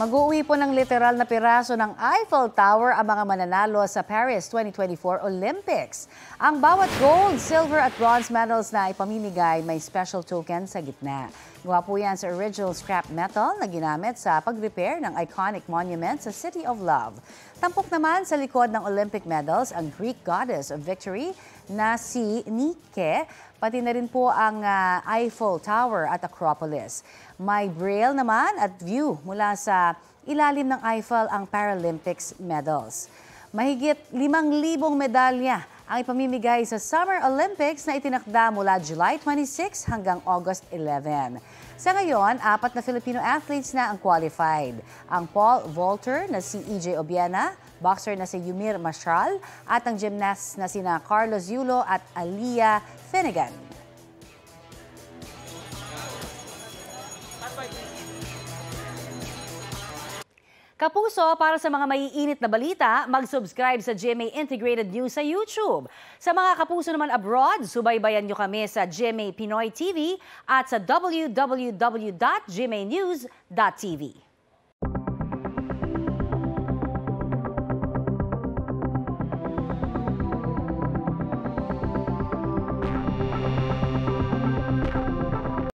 Mag-uwi po ng literal na piraso ng Eiffel Tower ang mga mananalo sa Paris 2024 Olympics. Ang bawat gold, silver at bronze medals na ipamimigay may special token sa gitna. Gawa po yan sa original scrap metal na ginamit sa pag-repair ng iconic monument sa City of Love. Tampok naman sa likod ng Olympic medals ang Greek goddess of victory na si Nike, pati na rin po ang uh, Eiffel Tower at Acropolis. May braille naman at view mula sa ilalim ng Eiffel ang Paralympics medals. Mahigit 5,000 medalya ang ipamimigay sa Summer Olympics na itinakda mula July 26 hanggang August 11. Sa ngayon, apat na Filipino athletes na ang qualified. Ang Paul Volter na si EJ Obiena, boxer na si Yumir Mashal, at ang gymnast na sina Carlos Yulo at Alia Finnegan. Kapuso, para sa mga maiinit na balita, mag-subscribe sa GMA Integrated News sa YouTube. Sa mga kapuso naman abroad, subaybayan nyo kami sa GMA Pinoy TV at sa www.gmanews.tv.